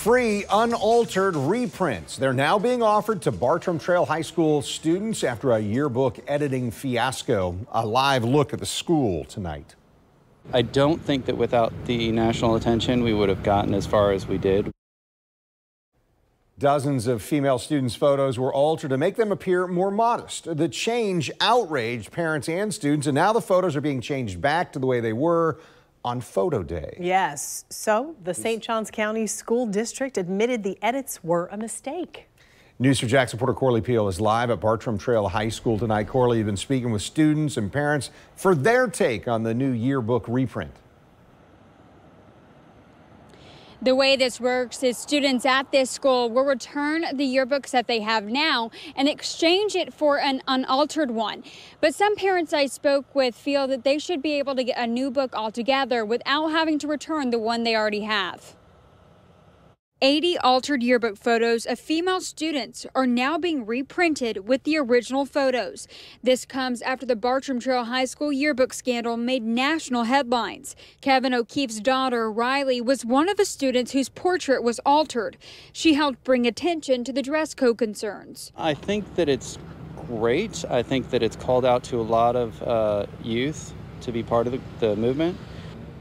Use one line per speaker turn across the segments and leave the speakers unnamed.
Free, unaltered reprints. They're now being offered to Bartram Trail High School students after a yearbook editing fiasco. A live look at the school tonight.
I don't think that without the national attention, we would have gotten as far as we did.
Dozens of female students' photos were altered to make them appear more modest. The change outraged parents and students, and now the photos are being changed back to the way they were on photo day.
Yes. So the St. Johns County School District admitted the edits were a mistake.
News 4 Jax reporter Corley Peel is live at Bartram Trail High School tonight. Corley, you've been speaking with students and parents for their take on the new yearbook reprint.
The way this works is students at this school will return the yearbooks that they have now and exchange it for an unaltered one. But some parents I spoke with feel that they should be able to get a new book altogether without having to return the one they already have. 80 altered yearbook photos of female students are now being reprinted with the original photos. This comes after the Bartram Trail High School yearbook scandal made national headlines. Kevin O'Keefe's daughter, Riley, was one of the students whose portrait was altered. She helped bring attention to the dress code concerns.
I think that it's great. I think that it's called out to a lot of uh, youth to be part of the, the movement.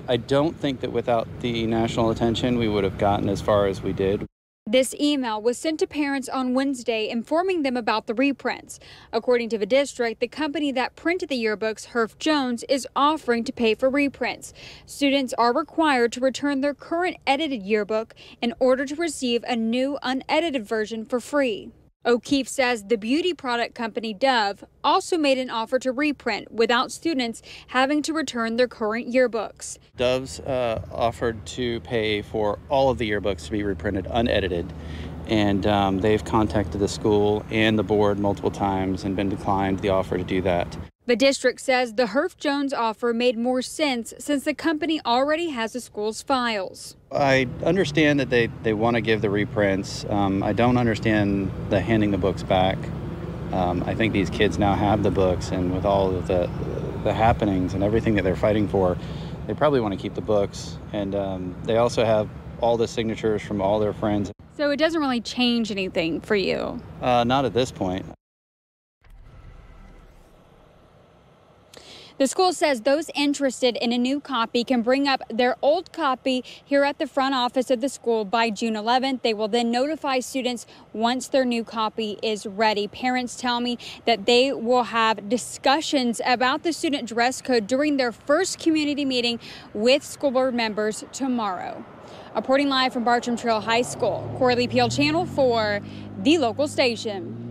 I don't think that without the national attention, we would have gotten as far as we did.
This email was sent to parents on Wednesday informing them about the reprints. According to the district, the company that printed the yearbooks, Herff Jones, is offering to pay for reprints. Students are required to return their current edited yearbook in order to receive a new unedited version for free. O'Keefe says the beauty product company Dove also made an offer to reprint without students having to return their current yearbooks.
Dove's uh, offered to pay for all of the yearbooks to be reprinted unedited, and um, they've contacted the school and the board multiple times and been declined the offer to do that.
The district says the Herff Jones offer made more sense since the company already has the school's files.
I understand that they, they want to give the reprints. Um, I don't understand the handing the books back. Um, I think these kids now have the books, and with all of the, the happenings and everything that they're fighting for, they probably want to keep the books. And um, they also have all the signatures from all their friends.
So it doesn't really change anything for you?
Uh, not at this point.
The school says those interested in a new copy can bring up their old copy here at the front office of the school by June 11th. They will then notify students once their new copy is ready. Parents tell me that they will have discussions about the student dress code during their first community meeting with school board members tomorrow. Reporting live from Bartram Trail High School, Corley Peel Channel 4, the local station.